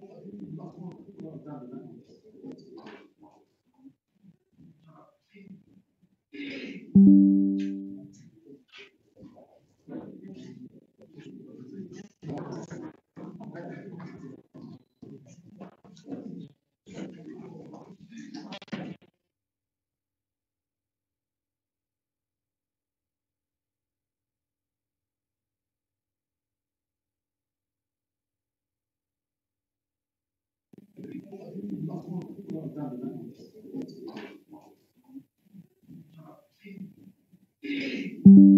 Thank you. Thank you.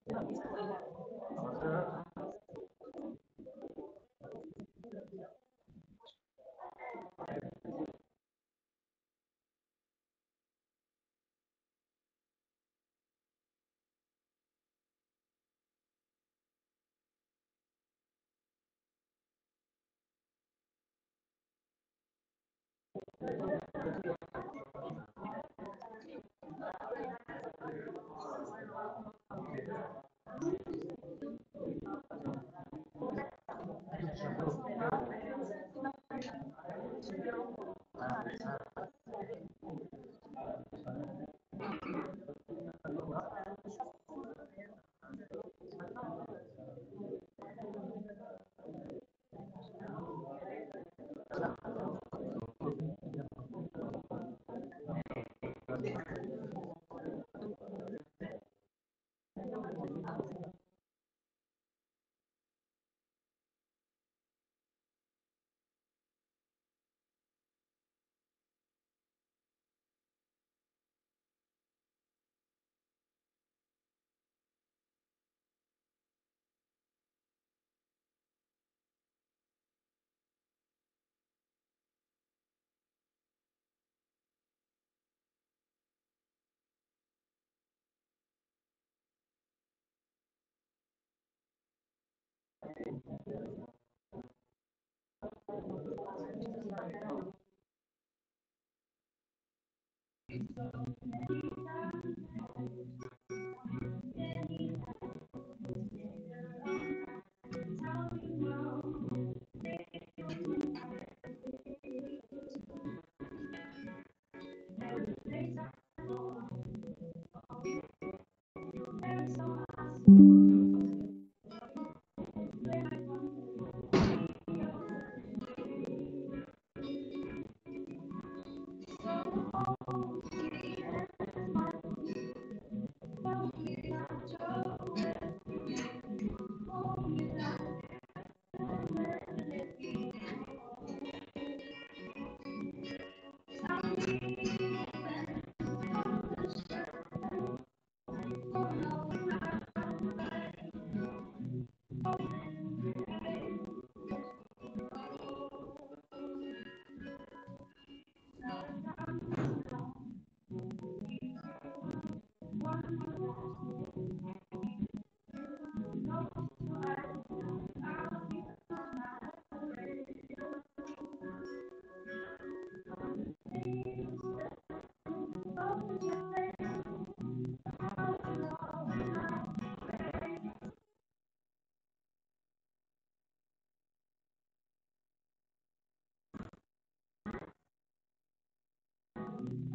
Thank you.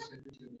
leave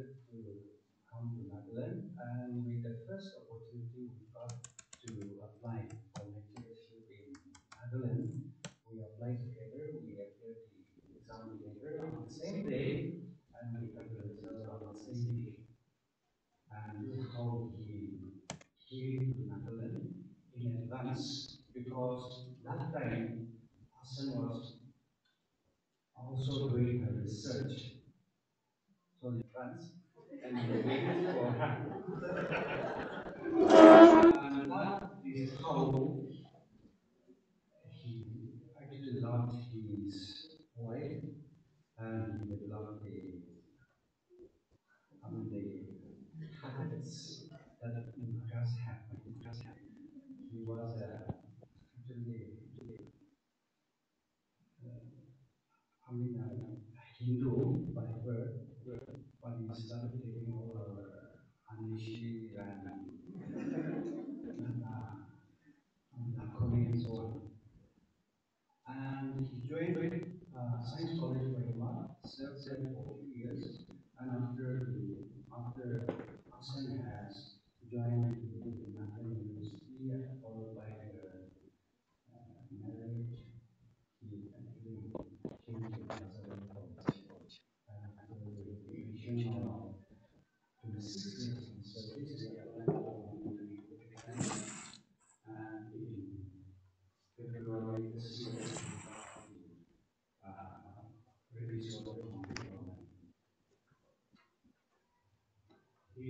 good food.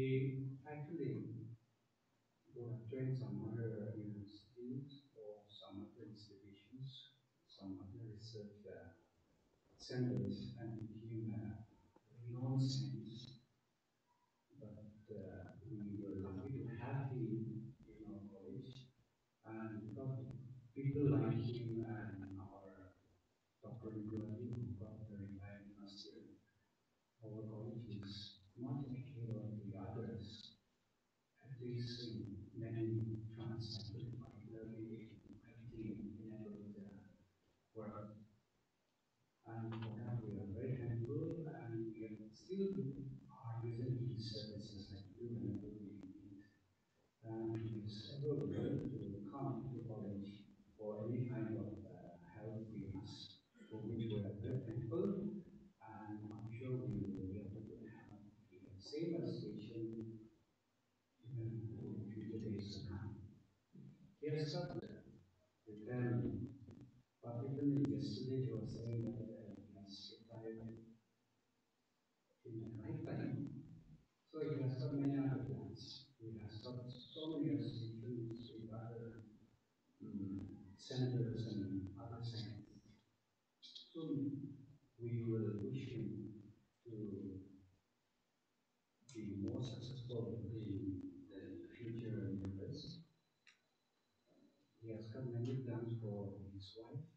We actually joined some other universities or some other institutions, some other research uh, centers, and children who to college any kind of help we ask, for which we are very thankful, and I'm sure we to have the same situation in the future. Yes. his wife.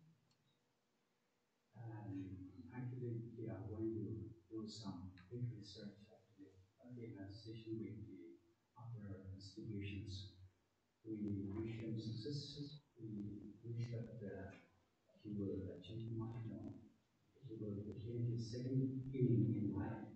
And um, actually, we are going to do some big research actually in association with the other institutions. We wish him success. We wish that uh, he will achieve much more. He will achieve his second inning in life.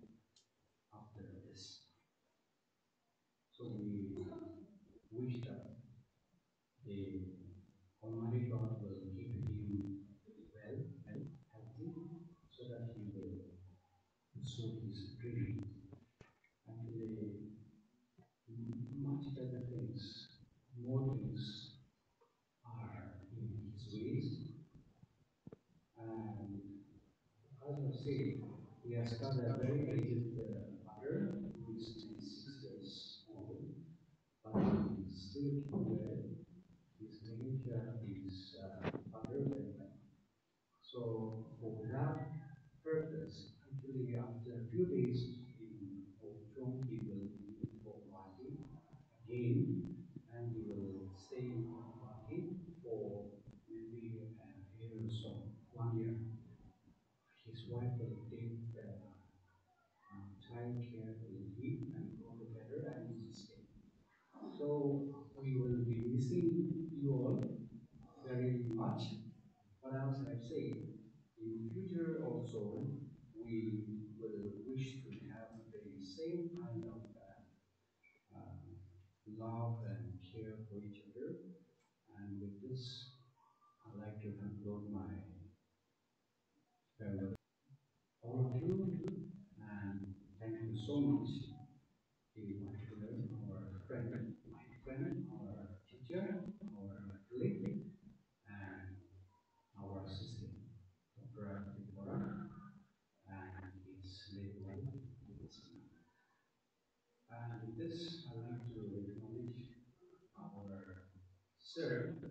load my fellow All of you, and thank you so much. To my particular our friend, my friend, our teacher, our colleague, and our assistant, Dr. Deborah, and his late wife, And with this, I'd like to acknowledge our sir,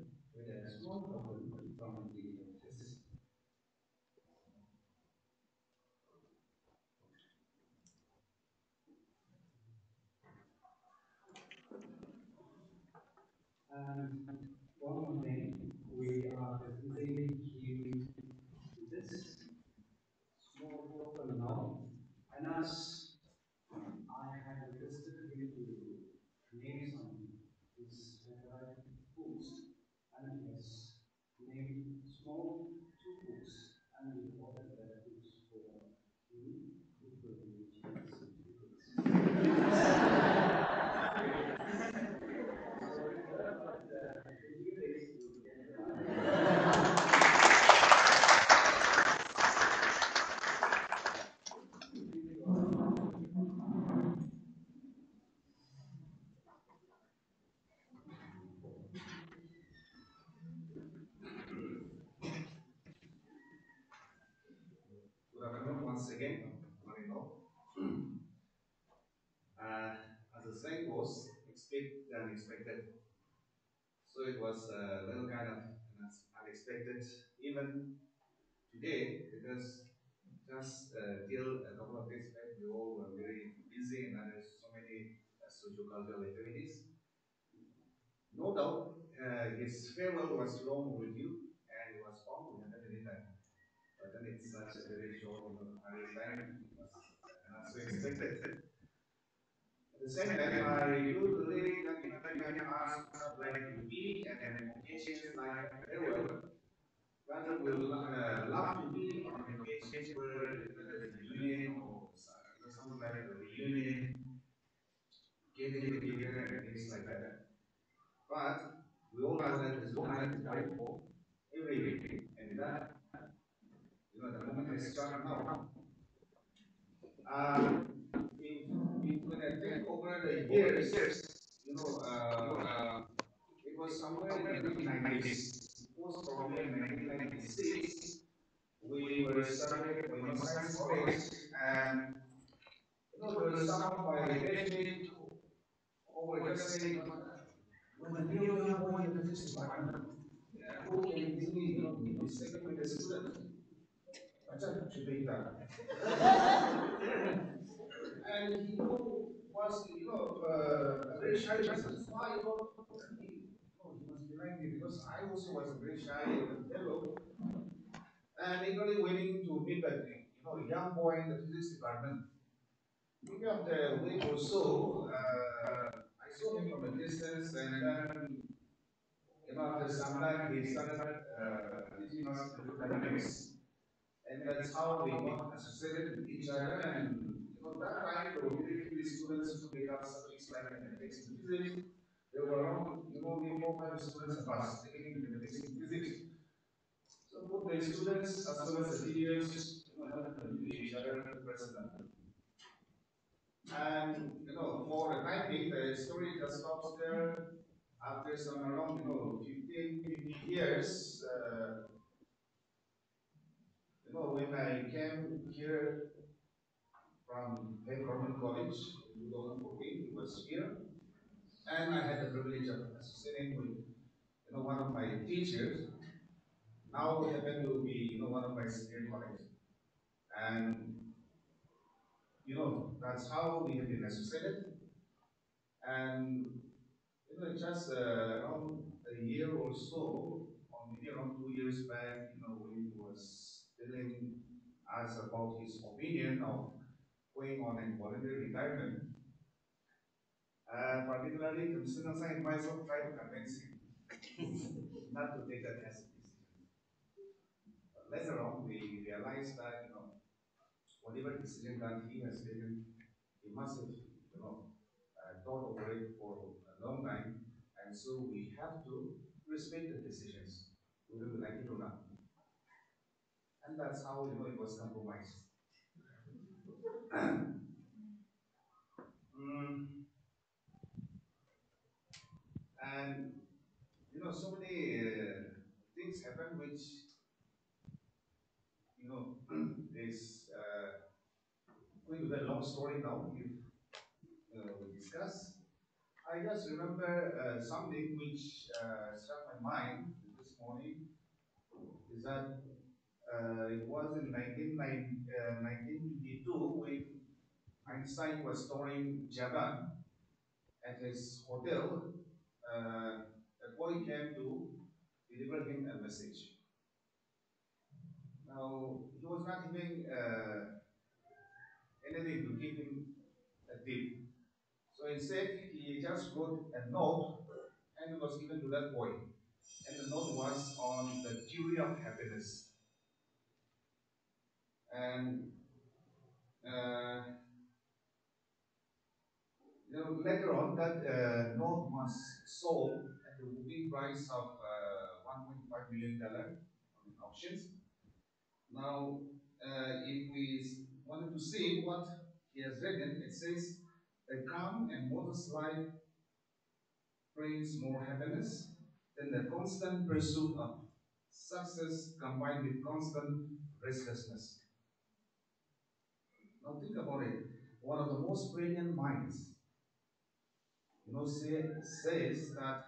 was a little kind of unexpected, even today, because just uh, till a couple of days back, we all were very busy and there's so many uh, socio-cultural activities. No doubt, uh, his farewell was long overdue and it was bound to happen anytime. But then it's such a very short, you time, it was not so expected. At the same time, I do believe that if I can ask like to be and occasions like farewell, rather will uh, love to be on an occasion where there's a reunion or something like a reunion, getting together and things like that. But we all know that there's no time to die for every week, and that you know the moment has struck now. Um, the years, you know, uh, it was somewhere in the 1990s was probably in 1996, we were started with no science college, and you know, there was some very person so I thought behind me because I also was very shy fellow and eagerly waiting to meet that you know a young boy in the physics department. Maybe after a week or so, uh, I saw him from a distance and then you know after some time he started uh, teaching us dynamics. And that's how we got associated with each other and you know that time there few students who made up subjects like mathematics and physics there were around, you know, we four, five students us taking mathematics and physics. So both the students as well as the teachers, you know, helped each other to president. And, you know, for the time the story just stops there. After some around, you know, 15, 15 years, uh, you know, when I came here from Head Government College in 2014, it was here. And I had the privilege of associating with you know, one of my teachers, now happened to be you know, one of my senior colleagues. And you know, that's how we have been associated. And you know, just uh, around a year or so, or maybe around two years back, you know, when he was telling us about his opinion of going on a voluntary retirement, uh, particularly Commissioner and myself tried to convince him not to take that as a decision. But later on, we realized that, you know, whatever decision that he has taken, he must have, you know, uh, thought over it for a long time, and so we have to respect the decisions, whether we like it or not. And that's how, you know, it was compromised. mm. And you know, so many uh, things happen which you know is uh, going to be a long story now. If uh, we discuss, I just remember uh, something which uh, struck my mind this morning is that uh, it was in 19, 1952 uh, when Einstein was touring Japan at his hotel uh, a boy came to deliver him a message. Now, he was not having uh, anything to give him a tip. So instead, he just wrote a note and it was given to that boy. And the note was on the theory of happiness. And uh, you know, later on, that uh, note was sold at the whooping price of uh, 1.5 million dollar on the auctions. Now, uh, if we wanted to see what he has written, it says, "A calm and modest life brings more happiness than the constant pursuit of success combined with constant restlessness." Now think about it. One of the most brilliant minds you know, say, says that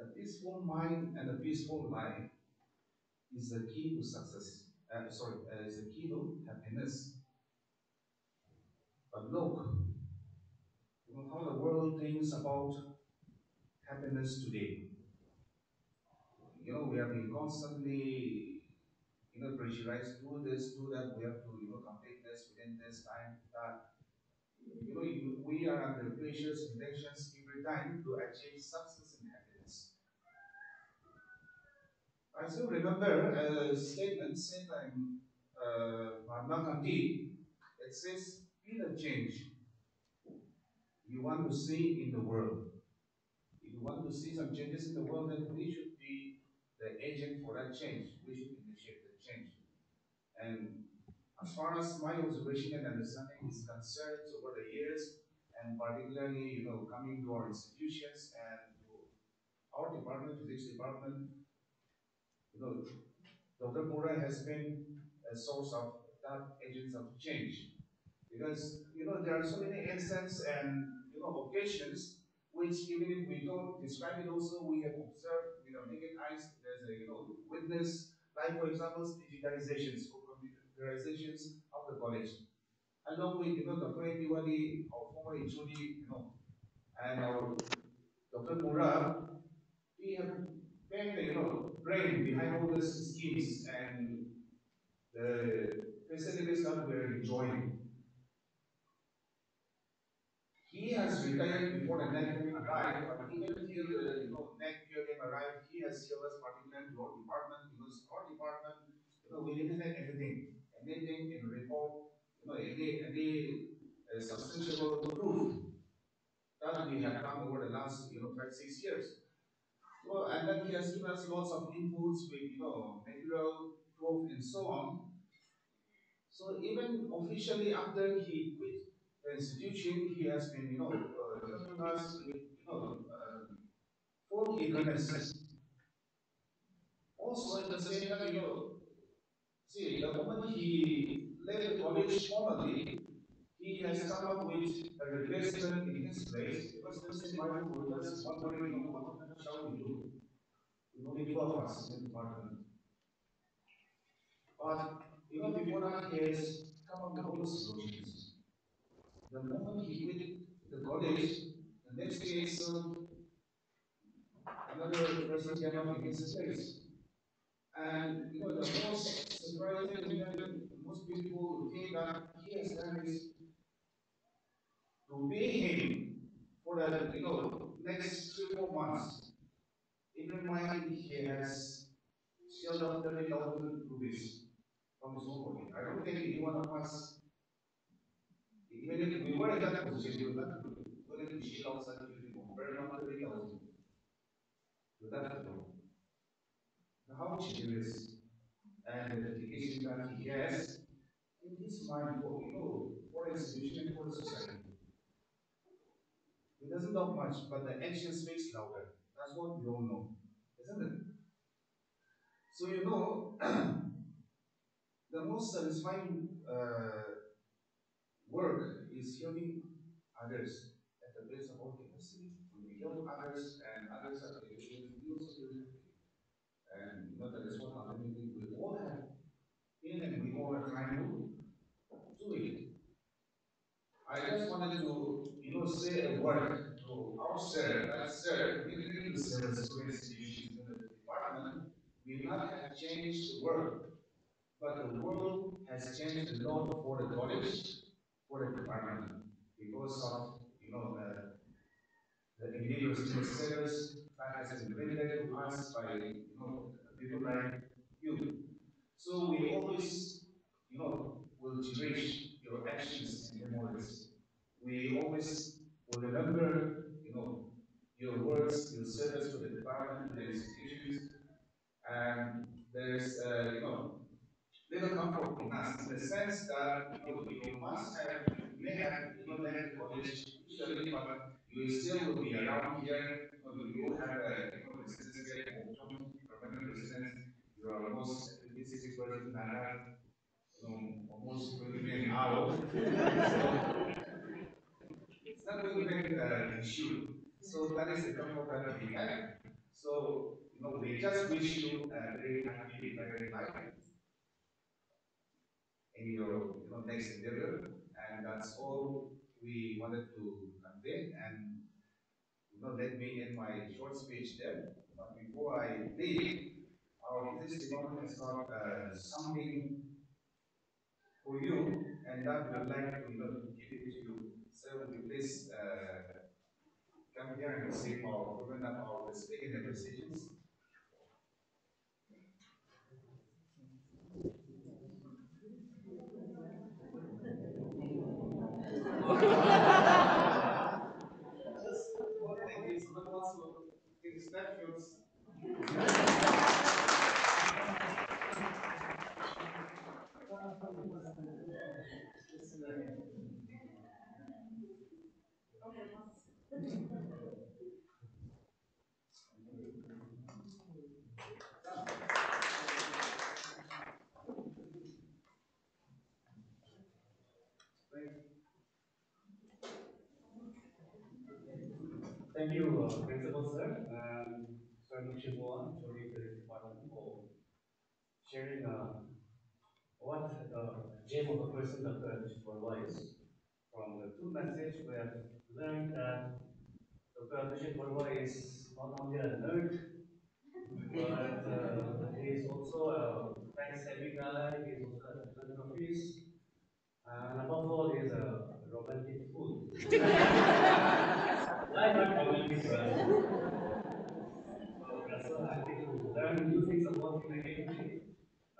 a peaceful mind and a peaceful life is the key to success. Uh, sorry, uh, is the key to happiness. But look, how the world thinks about happiness today. You know, we have been constantly, you know, pressurized, do this, do that, we have to, you know, complete this within this time, that. You know, you, we are under pressures, intentions every time to achieve success and happiness. I still remember a statement said by uh, Mahatma Gandhi. It says, be the change you want to see in the world. If you want to see some changes in the world, then we should be the agent for that change. We should initiate the change. And as far as my observation and understanding is concerned over the years, and particularly, you know, coming to our institutions and our department, physics department, you know, Dr. Borah has been a source of that agents of change. Because, you know, there are so many instances and, you know, occasions which even if we don't describe it also, we have observed with our naked eyes, there's a, you know, witness, like for example, digitalizations or computerizations of the college. Along with, you know, Dr. Tiwari, our former HOD, you know, and our Dr. Borah, we have been, you know, brain behind all these schemes and the facilities that we're enjoying. He has retired before the next arrived, but even till the you know, next year arrived, he has served as particular to department because our department, you know, we didn't have anything, in report, you know, any any uh, substantial proof that we have done over the last, you know, five, six years. Well, and then he has given us lots of inputs with, you know, material proof and so on. So even officially after he quit institution, he has been, you know, uh, us with, you know, uh, eagerness. Also, at the same time, you know, see, the moment he left the college formally, he has come up with a replacement in his place because they said, why we were just wondering, you know, what shall we do? We only two of us in the department. But, you know, before that, he has come up with the solutions. The moment he quit the college, the next day itself, um, another person came up in his place. And you know, the most surprising and most people think that he has done is to pay him for the you know next three four months. Even mind he has shelled out thirty thousand rupees from his own pocket. I don't think any one of us, even if we were in that position, we would not willing to shell out such a huge amount, very not thirty thousand to that alone. How generous and the dedication that he has in his mind for know for institution and for the society. He doesn't talk much, but the action speaks louder. That's what we all know, isn't it? So you know, the most satisfying uh, work is helping others at the base of our capacity. When we help others and others are able to feel so very happy. And know that is what ultimately we all have in and we all are trying to do it. I just wanted to, you know, say a word to our sir, that sir, particularly to serve as institutions in the department, may not have changed the world, but the world has changed a lot for the college, for the department, because of, you know, the, the the service that has been rendered to us by, you know, people like you. So we always, you know, will cherish your actions and memories we always will remember, you know, your words, your service to the department, to the institutions, and there's, uh, you know, little comfort from us in the sense that, you must have, may have, the college usually, but you still will be around here, you will have a, here, permanent residence, you are almost a 56 person, I almost going to be it's not going to uh, an issue. So that is the comfort that we have. So, you know, we just wish you a very happy married life in your you know, next endeavor. And that's all we wanted to convey. And you know, let me end my short speech there. But before I leave, our testimony has got uh, something for you, and that we would like to you know, give it to you. So please uh, come here and receive our of our speaking demonstrations. Just one thing is not also things that feels Thank you, uh, Principal Sir, and Sir Nushimua, Chori Police Department, for sharing uh, what the gem of a person Dr. Abhishek is. From the two messages, we have learned that Dr. Borah is not only a nerd, but uh, he is also a tech-savvy guy, he is also a philanthropist, and above all, he is a romantic fool. Why not romantic? well? So that's so happy to learn new things about him again today.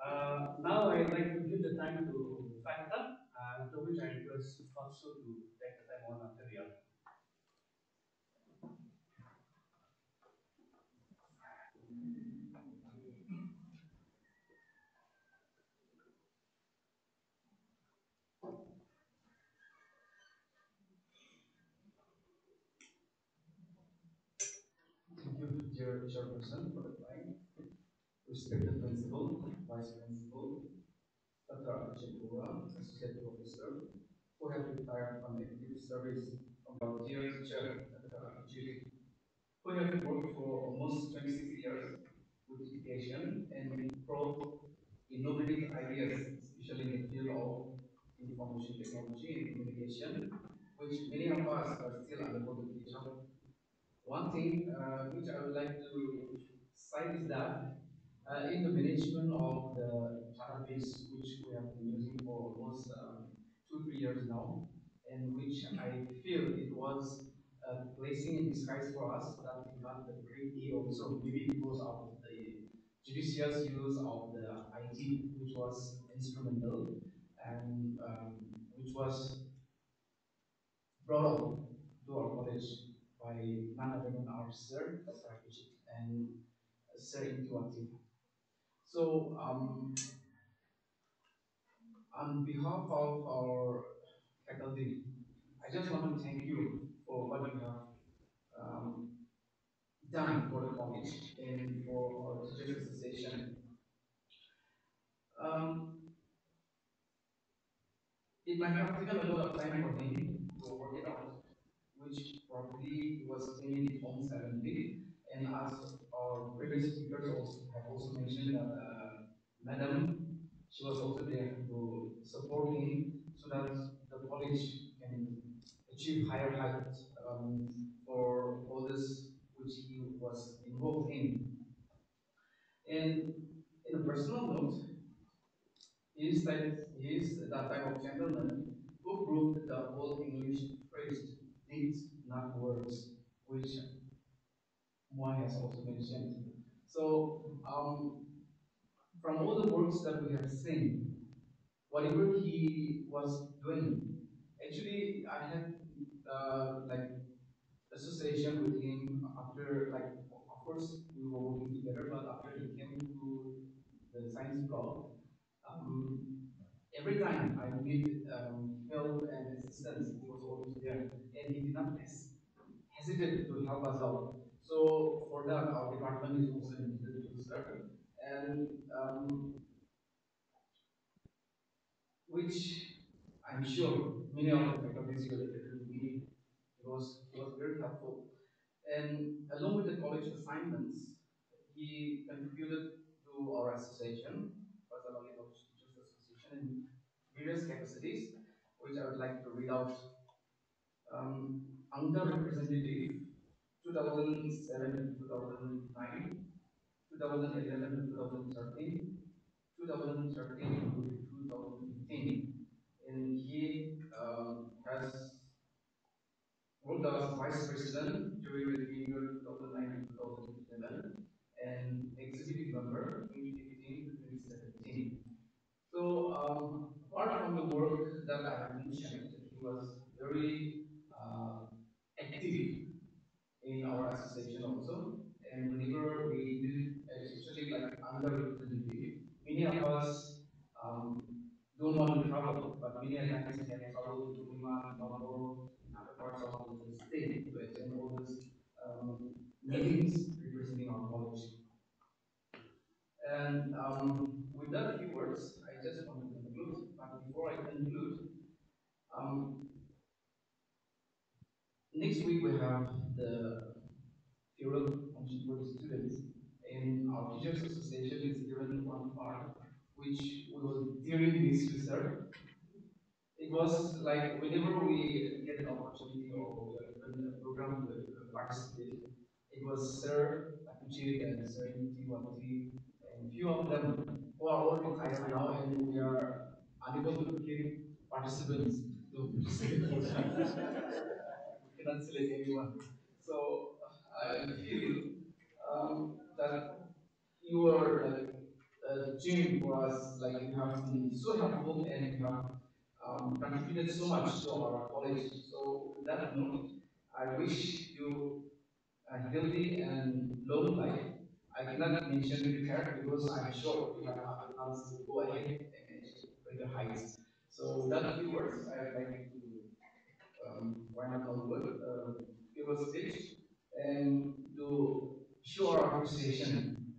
Uh, now I'd like to give the time to FACTA, and to which I request also to take the time on after the other. Thank you, Chairperson, for the time. Respected Principal, Vice Principal, Dr. Abhishek Associate Professor, who have retired from active service, from our dear teacher, Dr. Abhijit, who have worked for almost 26 years with education and brought innovative ideas, especially in the field of information technology and communication, which many of us are still catch up one thing uh, which I would like to cite is that uh, in the management of the database, which we have been using for almost um, two, three years now, and which I feel it was a blessing in disguise for us that we got the great deal also, maybe because of the judicious use of the IT, which was instrumental and um, which was brought to our college by than our sir, Dr. Abhijit, and Sir Intuati. So, um, on behalf of our faculty, I just want to thank you for what you have um, done for the college and for our Teachers Association. Um, it might have taken a lot of time for me to work it out, which probably was in seventy. And as our previous speakers also have also mentioned that uh, Madam, she was also there to support him so that the college can achieve higher heights um, for all this which he was involved in. And in a personal note, he is, that, he is that type of gentleman who proved the old English phrase, not words, which Moy has also mentioned. So, um, from all the works that we have seen, whatever he was doing, actually, I had uh, like association with him after, like, of course, we were working together, but after he came to the science block, um, every time I need um, help and assistance, he was always there, and Indianapolis hesitated to help us out. So for that, our department is also in to the circle. And um, which I'm sure many of the faculties you related to me was, was very helpful. And along with the college assignments, he contributed to our association, Barcelona Teachers Association, in various capacities, which I would like to read out um, underrepresented 2007 to 2009, 2011 to 2013, 2013 to 2015. And he um, has worked as vice president during the period 2009 to 2011 and executive member 2015 to 2017. So, um, apart from the work that I have mentioned, he was very uh, active in our association also. And whenever we did, especially like underrepresented, many of us um, don't want to travel, but many a times we have traveled to Colombo, and other parts of the state to attend all these um, meetings representing our college. And um, with that few words, I just want to conclude. But before I conclude, um, next week we have the Europe function for the students. And our Teachers Association is given one part, which we dearly miss you, sir. It was like whenever we get an opportunity or a program to participate, it was Sir Apuchi and Sir Tiwati and few of them who are all retired now and we are unable to keep participants to participate. select anyone. So I feel um, that your like uh, Jim was like you have been so helpful and you have um, contributed so much to our college. So with that note, I wish you a healthy and long life. I cannot mention retire because I'm sure you have other plans to go ahead and achieve greater heights. So with that few words, I would like to um, why not onward, uh, give a speech and to show our appreciation.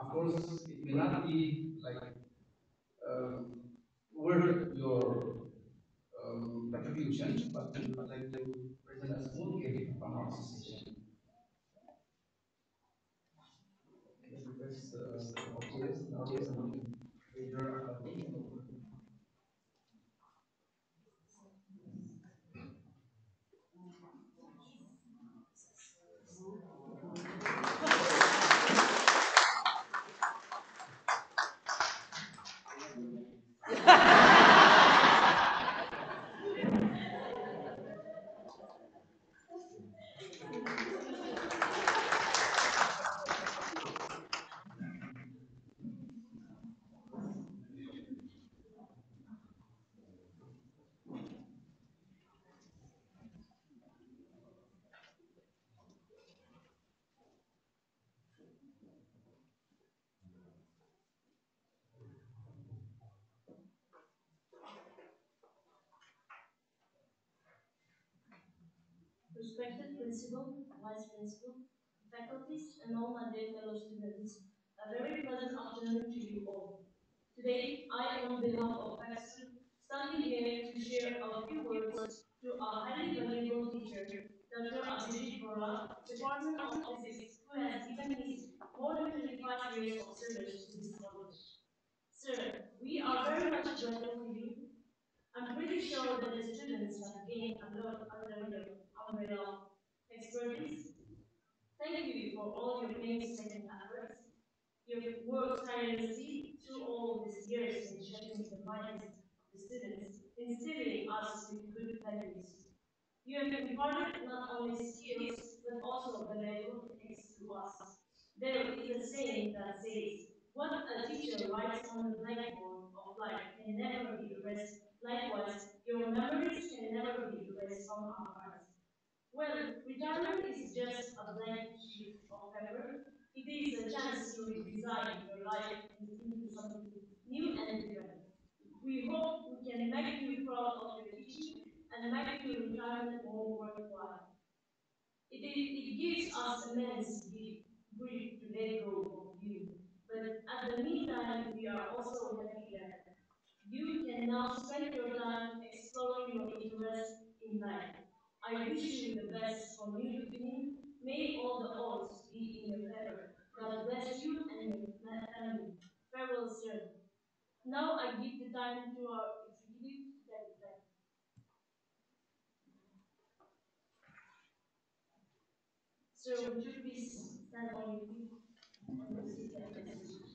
Of course, it may not be like um, worth your um, contribution, but would like to present a small gift from our association. Can I request uh, the officers, nurses, and reader of the respected principal, vice principal, faculties, and all my dear fellow students, a very pleasant afternoon to you all. Today, I, on behalf of FACSU, standing here to share a few words to our highly valuable teacher, Dr. Abhijit Borah, Department of Physics, who has given his more than 25 years of service to this college. Sir, we are very much grateful to you. I'm pretty sure that the students have gained a lot under your umbrella expertise. Thank you for all your painstaking efforts. You've worked tirelessly through all these years in shaping the minds of the students, instilling us with good values. You have imparted not only skills, but also valuable things to us. There is a saying that says, what a teacher writes on the blackboard of life can never be erased. Likewise, your memories can never be erased from our. Well, retirement is just a blank sheet of paper. It is a chance to redesign your life into something new and different. We hope we can make you proud of your teaching and make your retirement more worthwhile. It, is, it gives us immense grief to let go of you. But at the meantime, we are also happy that you can now spend your time exploring your interests in life. I wish you the best from new beginning. May all the odds be in your favor. God bless you and your family. Farewell, sir. Now I give the time to our executive secretary. Sir, would you please stand on your feet and receive the message?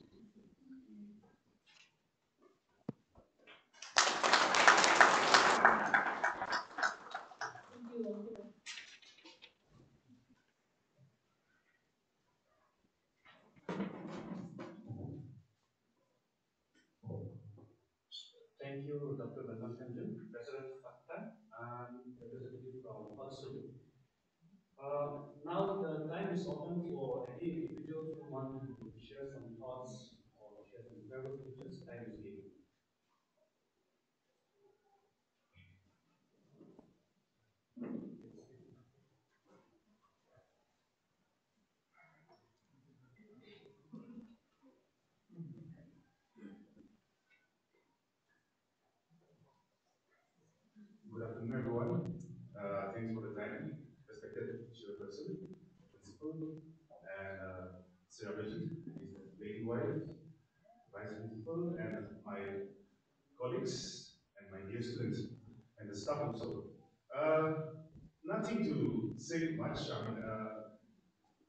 Thank you. Thank you, Dr. Bernard Kanjan, President FACTA, and representative from Hudson. Uh, now the time is open for any individual who wants to share some thoughts or share some verbal pictures. Time is given. Good afternoon, everyone. Uh, thanks for the time. Respected chairperson, principal, and uh, Sarah Bridget, lady wife, vice principal, and my colleagues, and my dear students, and the staff also. Uh, nothing to say much. I mean, uh,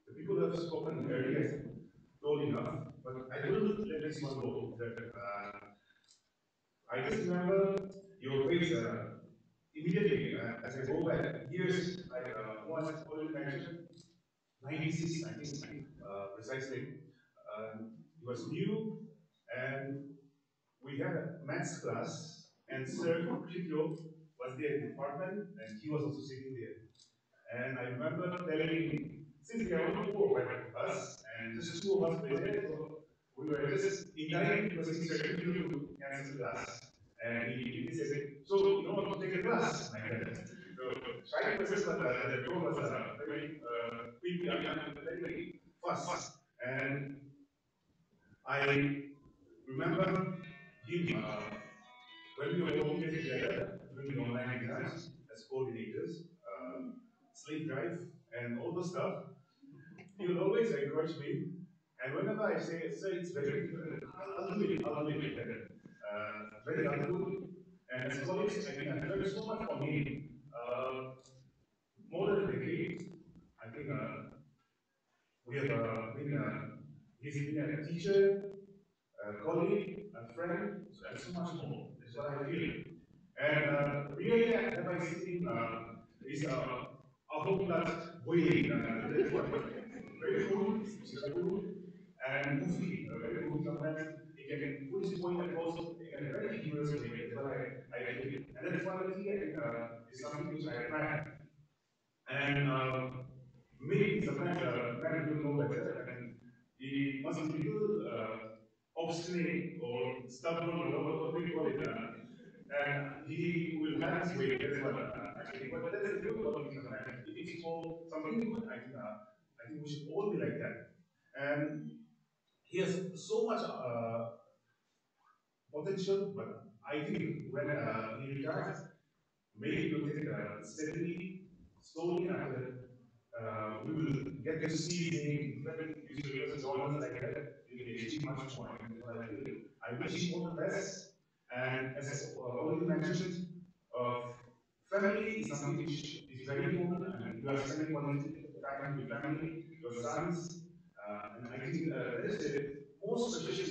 the people have spoken earlier told enough, but I will let this one go. Uh, I just remember your face. Immediately, uh, as I go back years, I uh, was already mentioned, 96, I think, uh, precisely. Um, it was new, and we had a maths class, and Sir Kritio was there in the department, and he was also sitting there. And I remember telling him, since there are only four of us, and just two of us there, so we were just indirectly requesting Sir Kritio to class. And he, he said, so you know what take a class? Like that. So trying to but uh, the was uh, very uh, quick, I mean, very, very fast. And I remember him uh, when we were working together doing the online exams as coordinators, uh, slave drive, and all the stuff. He would always encourage me. And whenever I say, sir, it's very difficult, I'll, do it, I'll do it. Uh, very helpful. And as colleagues, I think I've learned so much from him. Uh, more than a decade, I think uh, we have uh, been, uh, he's been a teacher, a colleague, a friend, so, and so much more. That's what I feel. And uh, really, have I seen uh, is uh, a whole lot boiling. Uh, very cool, he's cool, and moving, uh, very moving sometimes he can put his point across in a very humorous. That's what I, I feel. And that quality, uh, is something which I admire. And uh, maybe sometimes uh, men will know better, and he must be a little uh, obstinate or stubborn or what we call it. Uh, and he will have his way. That's what uh, think. But that's a good quality sometimes. It's for something good, I think, uh, I think we should all be like that. And he has so much uh, potential, but I think when uh, he retires, maybe we'll take uh, steadily, slowly, and uh, we will get to see in different newspapers and journals like that. He will achieve much more. I wish him all the best. And as uh, already mentioned, uh, family is something which is very important, and you are spending quality time with family, your sons, uh, and I think uh, the most precious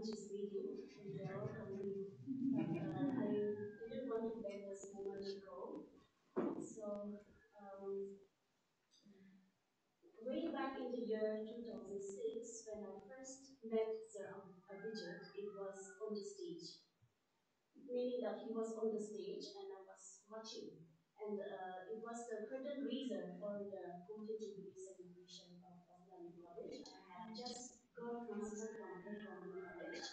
lunch is waiting and I didn't want to let this moment go. So, um, way back in the year 2006, when I first met Sir Abhijit, it was on the stage. Meaning that he was on the stage and I was watching. And uh, it was the curtain raiser for the Golden Jubilee celebration of Islamic College. I had just got transferred from Economic College.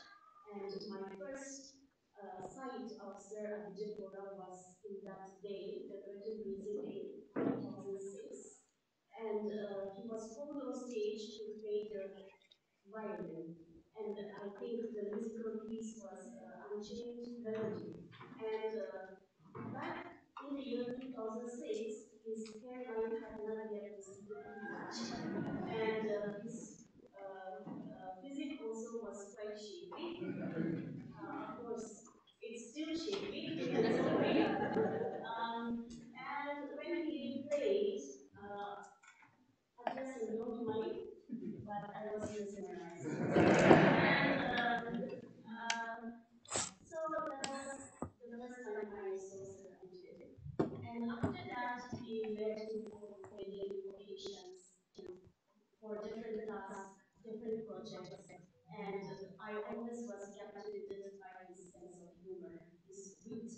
And my first uh, sight of Sir Abhijit Borah was in that day, the curtain raising day, 2006. And uh, he was called on stage to play the violin. And I think the musical piece was uh, Unchained Melody. And uh, back in the year 2006, his hairline had not yet receded much, and uh, his was quite shapely. Uh, of course, it's still shapely in its way. Um, and when he played, uh, obviously not mine, but I was mesmerized. and um, um, so that was the first time I saw Sir and after that, he led me for many occasions for different tasks, different projects, and I always was captivated by his sense of humor, his wit,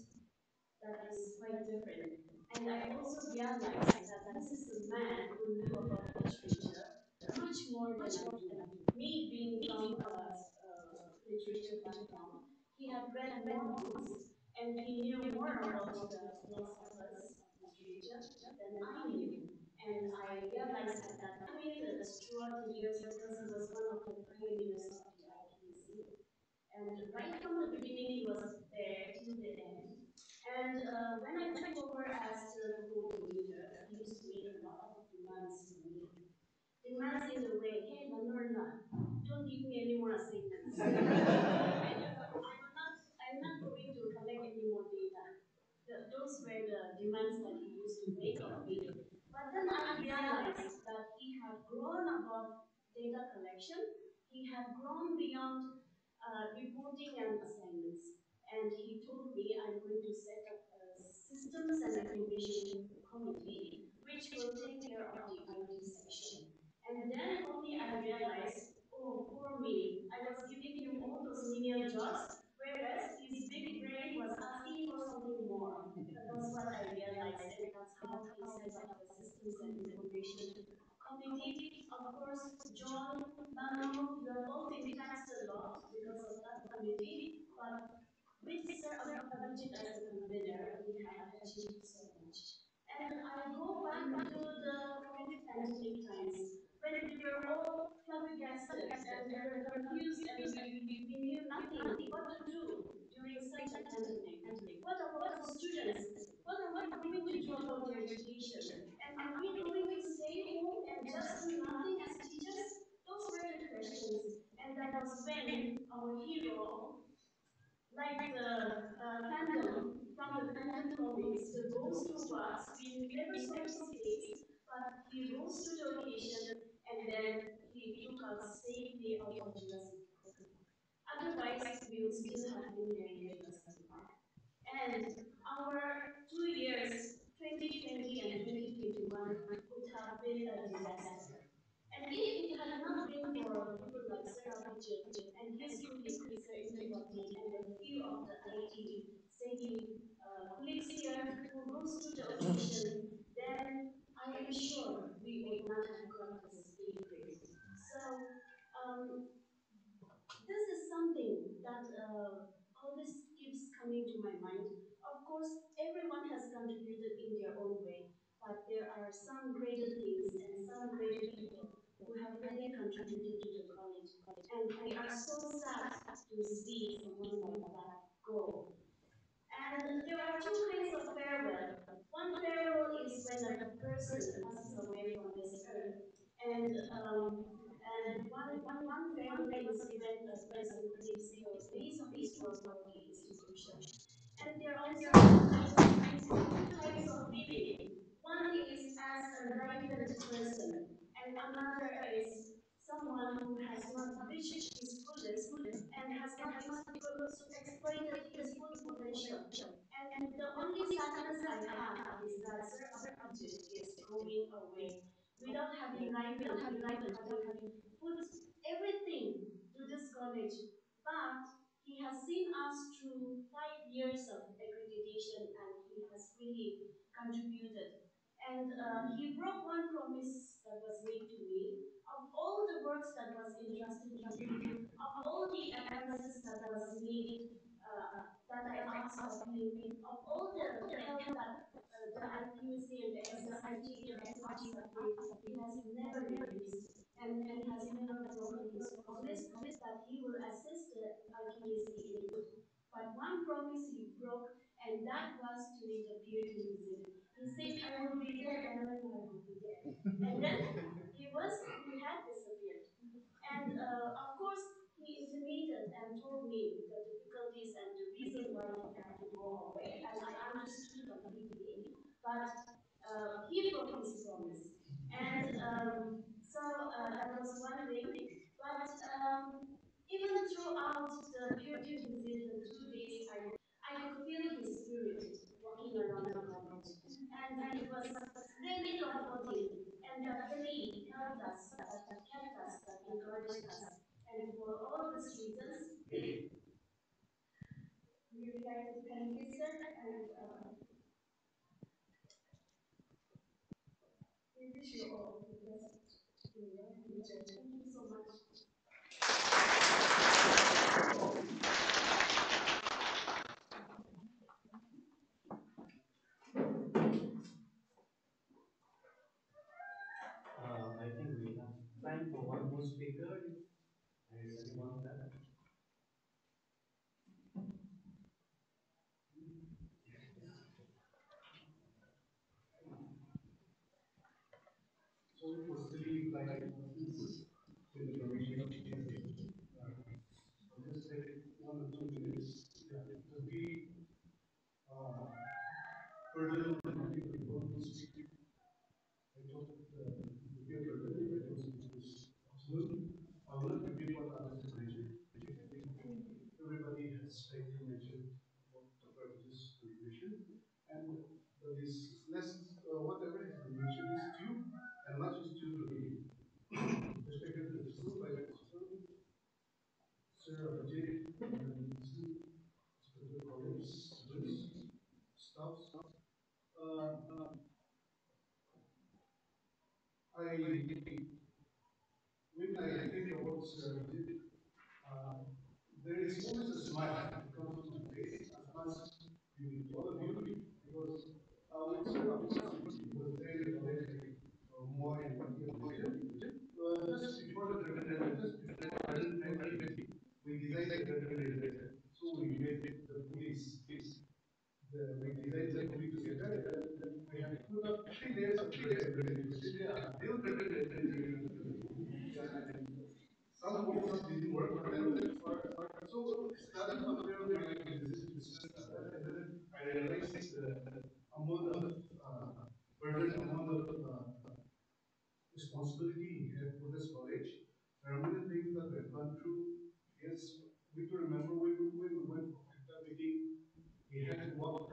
that is quite different. And I also realized that this is a man who knew about literature much more than I do. Me being from a uh, literature background, he had read more books and he knew more about the philosophers of literature than I knew. And I realized at that point that the years, he was one of the pioneers of the IPC, and right from the beginning, he was there till the end. And uh, when I took over as the he used to make a lot of demands to me. Demands in the way, hey, Manurna, don't give me any more assignments. I'm not going to collect any more data. The, those were the demands that he used to make of me. But then I realized that he had grown above data collection. He had grown beyond uh, reporting and assignments. And he told me I'm going to set up a systems and information committee which will take care of the IT section. And then only I realized, oh, poor me, I was giving him all those menial jobs Whereas his big brain was asking for something more. That was what I realized, and that's how he set up the systems and information committee. Of course, John, Manu, you are both taxed a lot because of that committee, but Sir Abhijit as the we have achieved so much. And I go back to the times when we were all and we were we, knew nothing what to do during such a. What about the students? What about their education? And are we and just nothing as teachers? Those were the questions. And that was when our hero, like the uh, Phantom from the Phantom comics, the we never saw his face, but he rose to the occasion and then he took us safely out of Park. Otherwise, we would still have been Jurassic And our two years, 2020 and 2021, would have been a disaster. And if it had not and his colleague Mr. Indrabati and a few of the IT saving uh, colleagues here who rose to the occasion, then I am sure we would not have got this grade. So, um, this is something that uh, always keeps coming to my mind. Of course, everyone has contributed in their own way, but there are some greater things and some greater people who have really contributed to the college. And we are so sad to see someone like that go. And there are two kinds of farewell. One farewell is when a person passes away from this earth, and um, and one, one, one farewell is when a person leaves the days of his work or the institution. And there are also two types of living. One is as a ripened person, and another is someone who has not reached his fullest and has not been able to explain his full potential. And the only sadness I have is that certain object is going away without having life, without having life, without having put everything to this college. But he has seen us through five years of accreditation and he has really contributed. And uh, he broke one promise that was made to me. Of all the works that was entrusted to him, of all the advances that was made, uh, that I asked of him, of all the, the help that uh, the IQAC and the has asked of him, he has never refused. And he has never broken his promise that he will assist the IQAC in it. But one promise he broke, and that was to interfere to visit. He said, I will be there, and then I will be there. And then he was, he had disappeared. And uh, of course, he intimated and told me the difficulties and the reason why he had to go away, and I understood completely. But uh, he broke his promise. And um, so uh, that was one thing. But um, even throughout the period visit, the two days, I, I could feel his spirit walking around the college. then it was really comforting. And the really helped us, that kept us, that encouraged us. And for all these reasons, we would like to thank you, sir, and uh, we wish you all the best in your future. Thank you so much. Uh, I think we have time for one more speaker. If there is anyone there. So it was really like this with the permission of Jesus. I'll just take one or two minutes yeah, to be uh, further than my people want to speak. I told uh, the people earlier, I told them it was absolute. I will not repeat what others have mentioned. I think everybody has slightly mentioned what the purpose of the mission. And uh, this less, uh, whatever has been mentioned is due and not just due to the respected principal, like Uh, uh, I, when I think about uh, there is always a smile that comes to my face as much with all of you, because uh, with Sir Abhijit, he was very electric, uh, more in what he had mentioned. Uh, just before the referendum, just before I didn't we designed the referendum, so we made the police, the, we the police together, we have three days of the referendum. Some policies didn't work, but then, so starting from uh, and then I realized the amount of, uh, burden, amount of, uh, responsibility had for this college. There are many things that we've gone through. Yes, we do remember we, we went for CAPTA meeting, he had to walk.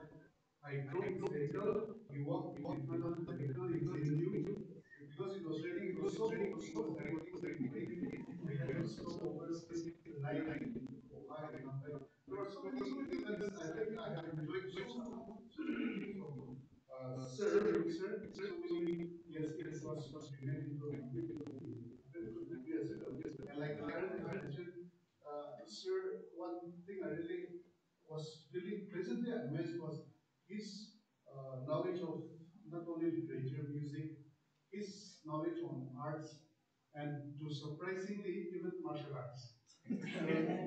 I drove vehicle, he walked in front of the vehicle, he didn't you. Because it was raining, it was so, it was so directly, we had to stop over, spend the night, go back and come back. There were so many, so many events, I think I have enjoyed so, so many things from, uh, sir, sir, so many, yes, it was, was related to, yes, and like Aaron has mentioned, uh, sir, one thing I really was really pleasantly amazed was his uh, knowledge of not only literature, music, his knowledge on arts, and to surprisingly even martial arts.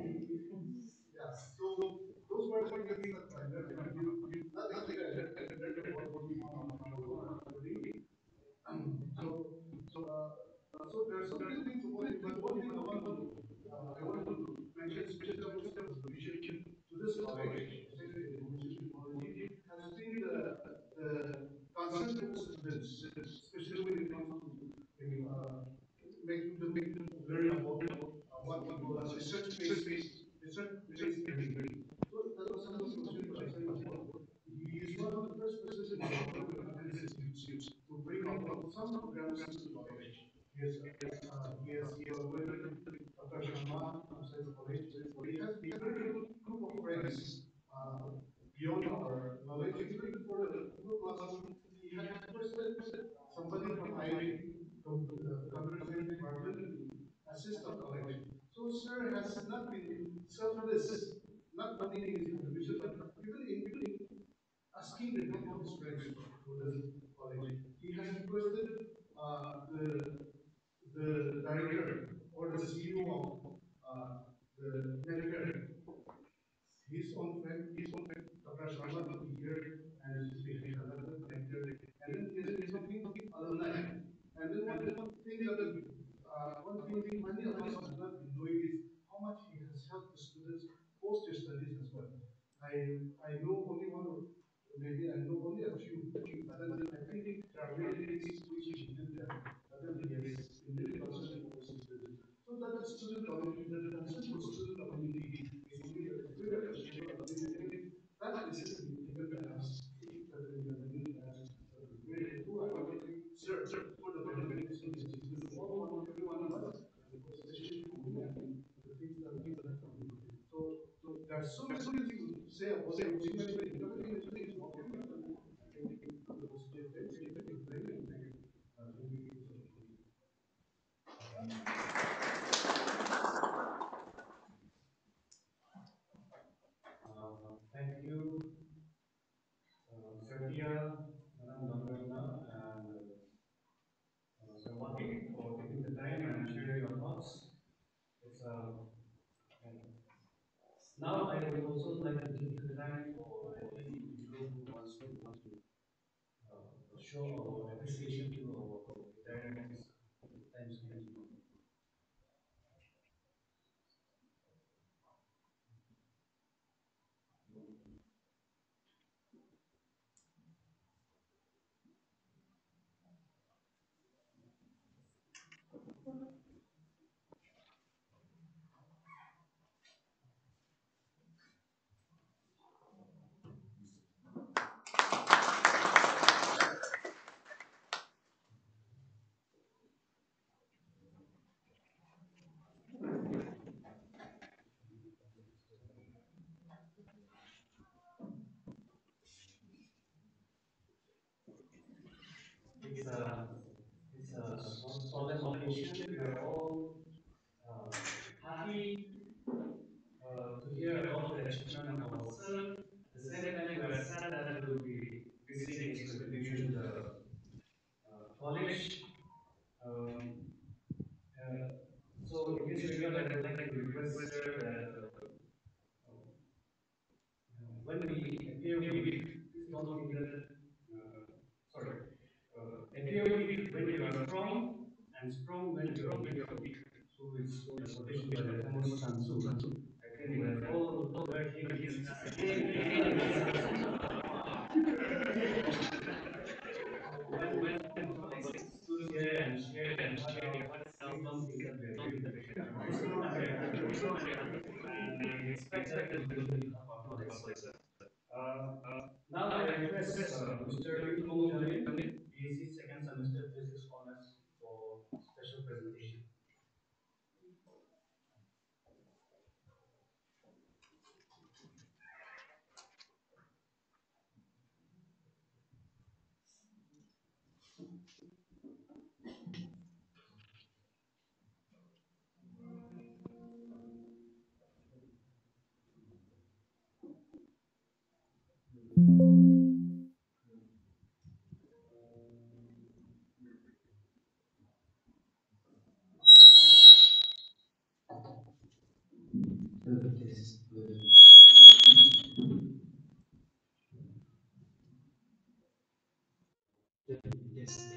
to uh, show our appreciation to our veterans, and. it's a, it's a solemn this yes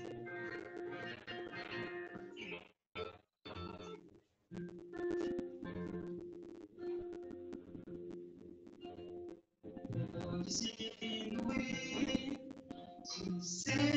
sing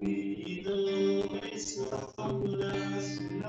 Be thou exalted,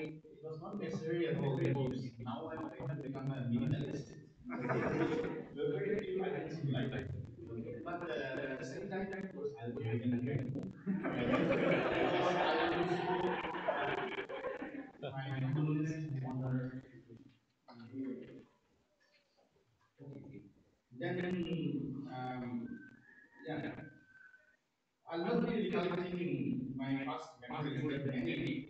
I was not necessary a minimalist. Now I have become a minimalist. but at the same time, of course, I'll be making a and wonder. Then, um, yeah, I'll not be recounting my past memories with any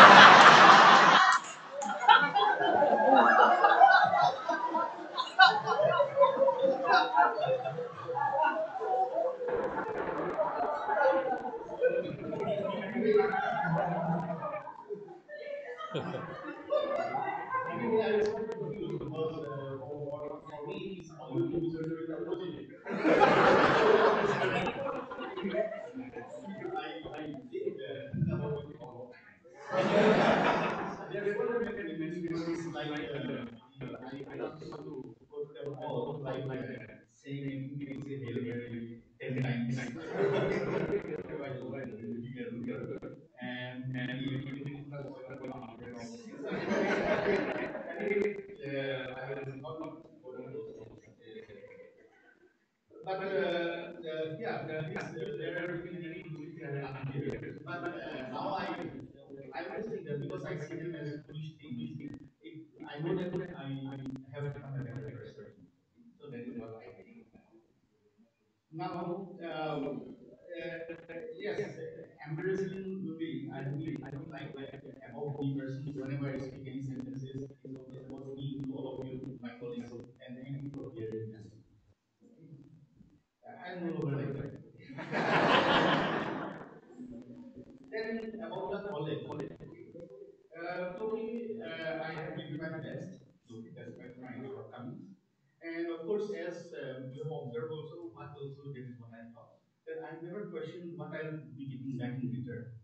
what I'll be getting back in return.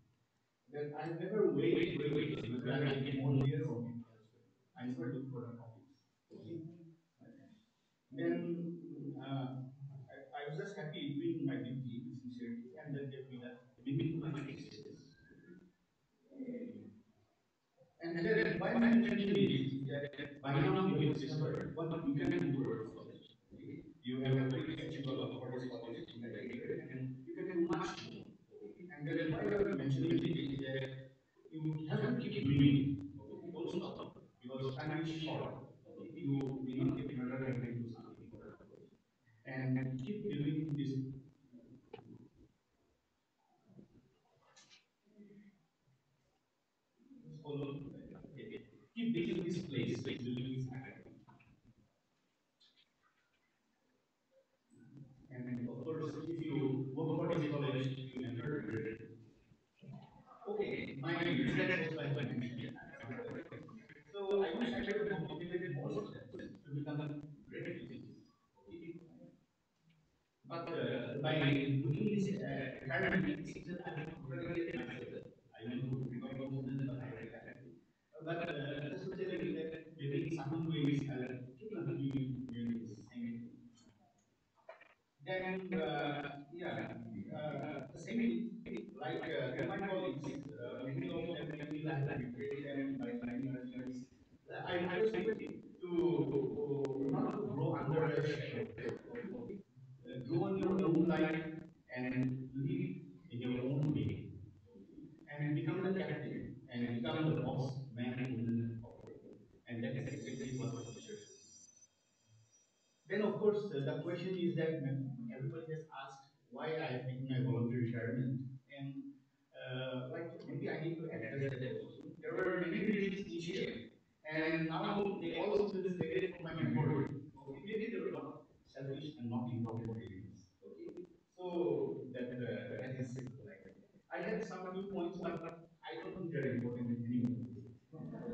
That I never weighed weighed whether I get or elsewhere. I never look for. Okay? Then uh, I, I was just happy doing my duty with sincerity, and that gave me that my. And then why am I mentioning this is by now you have what you can do for college. You have a very for this college in the area, and you can do much. And why mentioning that you have to keep doing. Okay? Don't because time is short. You not get another to do something. And keep doing this keep making this place, building this academy. And then, of course, if you work for this college, you never regret it. Okay, my regrets also I have mentioned. So I wish I could have motivated more students to become great physicists. Okay. But uh, by looking this that I that continuing doing the same thing. Then, uh, yeah, uh, the same thing, like uh, to my colleagues, uh, many of them may feel I have betrayed them by finding my friends. Uh, I request you to, to not to grow under a shadow. Uh, grow in your own life and live in your own way. And become the captain and become the boss man and woman of the world. And that is exactly what the future should be. Then, of course, uh, the question is that mm, everybody has asked why I have taken my voluntary retirement. And, uh, like, maybe I need to address that also. There were many reasons initially. And now they all seem to be related to my memory. Okay, maybe they were not selfish and not important reasons. Okay, so that uh, that is like I had some few points, but I don't think they're important anymore.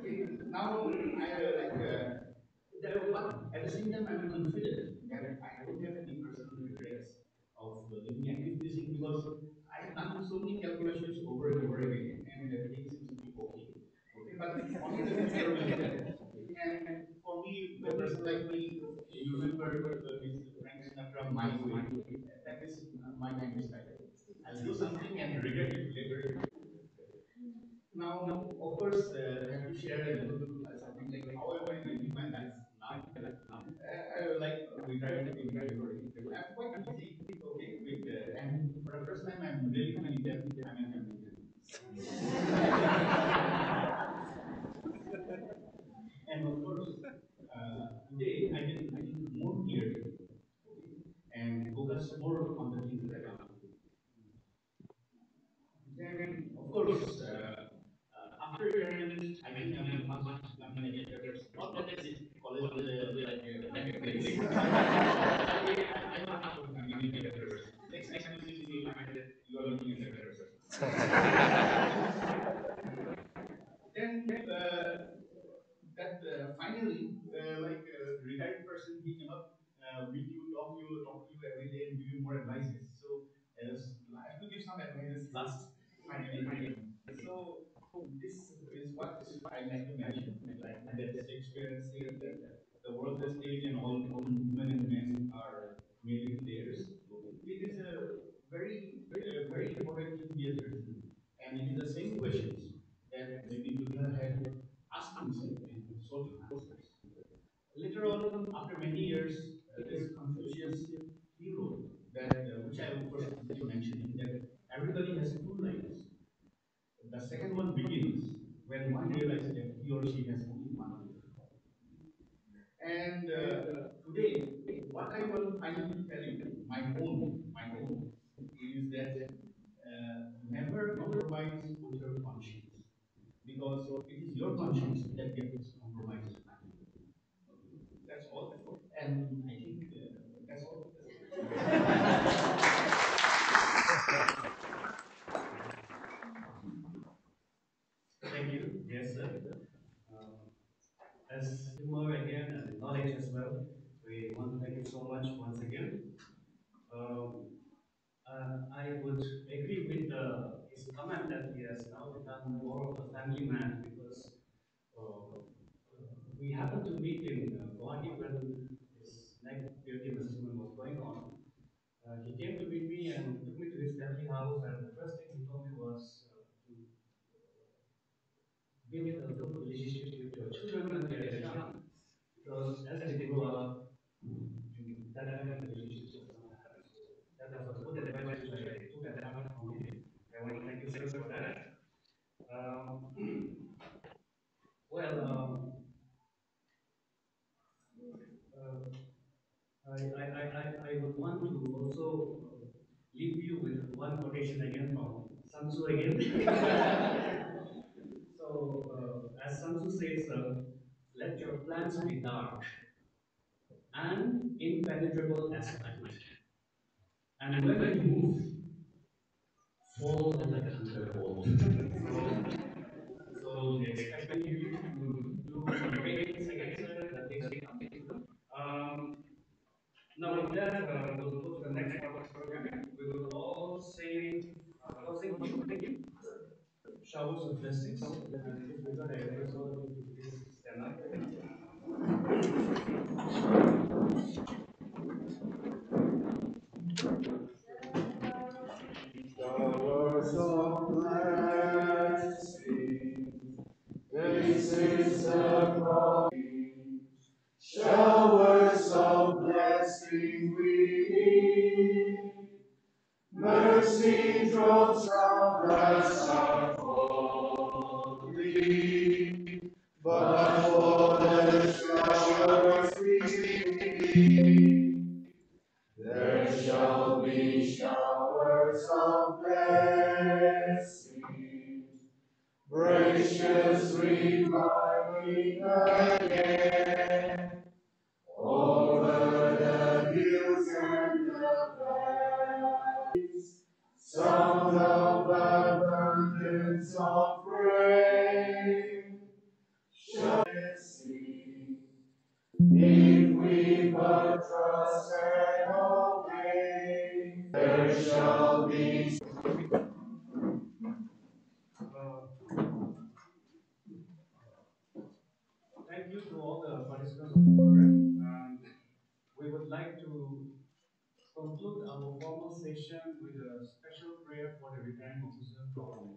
Okay, now I uh, like uh, there, but at the same time I'm confident that I don't have any personal regrets of uh, doing active listening because I have done so many calculations over and over again, and everything seems to be okay. Okay, but only the future will tell. And for me, person like me, you remember Frank Sinatra, My Way. That is my of style. I'll do something and regret it later. Now, of course, uh, I have to share a little uh, something like how am I living my life now? Uh, like we try to be very I'm quite busy, okay, with uh, and for the first time I'm really feeling that I'm a family and of course, uh, today I can I can more clearly and focus more on the things that I want to do. Then, of course, uh, uh, after retirement, I think I'm a much becoming a better person. Not that this college is a, like. I, I, not going to becoming a better person. Next time you see me, I find you are looking a better person. then uh, that uh, finally, uh, like a retired person, he came up, uh, meet you, talk to you, talk to you every day, and give you more advices. So I have to give some advices last finally. So this is what I like to mention. Like that Shakespeare said that the world is stage and all, all women and men are merely players. It is a very, uh, very important thing he has written. And it is the same questions that maybe Buddha had asked himself and sought answers. Later on, after many years, uh, this Confucius he wrote that, uh, which I of course that you're mentioning that everybody has two lives. The second one begins when one realizes that he or she has only one life. And uh, today, what I will finally tell you, my own, my own, is that uh, never compromise with your conscience because it is your conscience that gets compromised. That's all. And I think uh, that's all. Thank you. Yes, sir. Um, as humor again and knowledge as well, we want to thank you so much once again. Um, uh, I would agree with uh, his comment that he has now become more of a family man because uh, we happened to meet in uh, Guwahati when his neck beauty festival was going on. Uh, he came to meet me and took me to his family house, and the first thing he told me was uh, to build a good relationship with your children they are young, because as they grow up, that kind of relationship does not happen. That was a good advice which I took at heart from him. I want to thank you, sir, for that. Um, well, um, uh, I, I, I I would want to also uh, leave you with one quotation again from Sun Tzu again. so, uh, as Sun Tzu says, uh, let your plans be dark and impenetrable as night. And when you move, fall like a thunderbolt. so, so they expect you to do some great things against her, that things will come. Um, now with that, uh, we'll go to the next part of the program. We will all say uh, closing hymn, showers of blessings. And if we got conclude our formal session with a special prayer for the returning officer from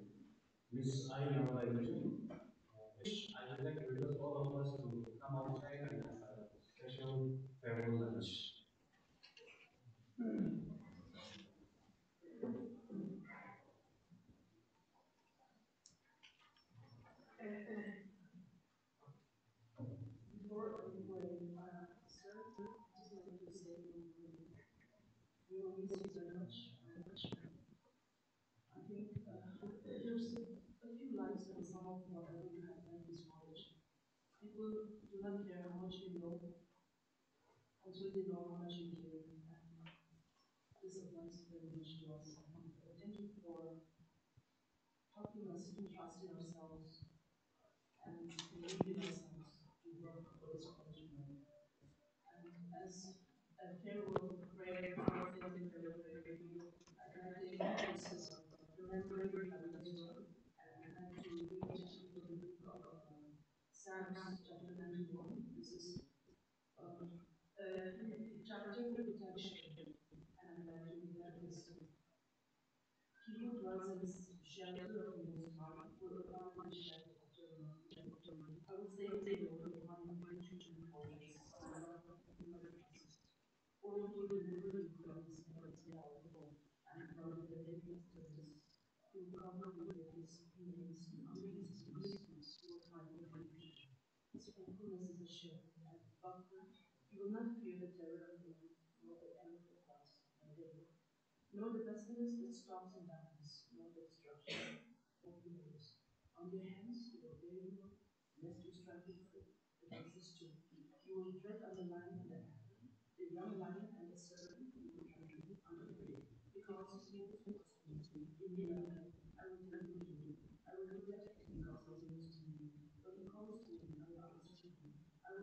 Miss Aina Waiju. Uh, I would like to request all of us to come outside and have a special farewell lunch. Before we pray, uh, sir, just wanted to say we will miss you very much. I think uh, there's a few lines that some of whatever you have done this knowledge. People do not care how much you know until they know how much you care. And this applies very much to us. Thank you for helping us to trust in ourselves and believe in ourselves to work for this college. And as a farewell prayer, for you, I'd like to emphasis remembering your family's work. And to read the book of Psalms 91. This is protection. And of the the the the you from the the and from students. He will cover you with his healings, and under his wings you will find refuge. Faithfulness is assured, and Buckler, you will not fear the terror of nor the arrow that flies by day, nor the pestilence that stalks in darkness, nor the destruction that knows. On your hands you will bear your lest you strike your foot against the stone. You will tread on the lion and the adder, the young lion and the serpent you will trample underfoot, because he is with me. In the night I will deliver you. I will protect you because he is to me. When he calls to me, I will answer him.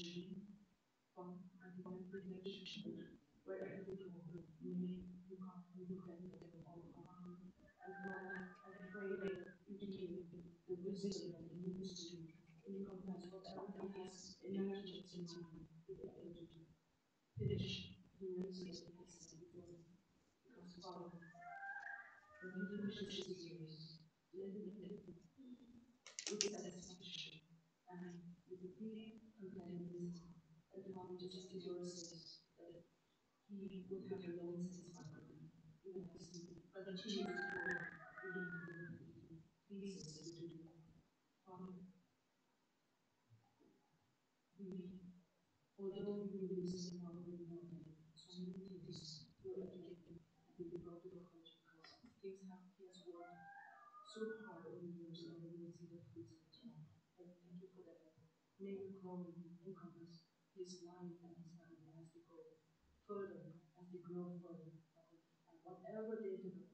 on his children, Father, and divine protection, wherever we go, may you come and you grant them all harm. And the needs to encompass whatever he has imagined in the ability to finish the race that he has set before him. Because Father, when he finishes his years, let him live with satisfaction and with a deep content in his heart. Father, just as your word says, that he would have alone satisfied with him, even as he continues um, to work in the pieces to do. Father, we, although we will lose know. That so many things will educate him will be brought to the college because things have, he has worked so hard over the years and we will see the fruits of work. And thank you for that. May your glory encompass his life and his family as they go further, as they grow further. And whatever they do,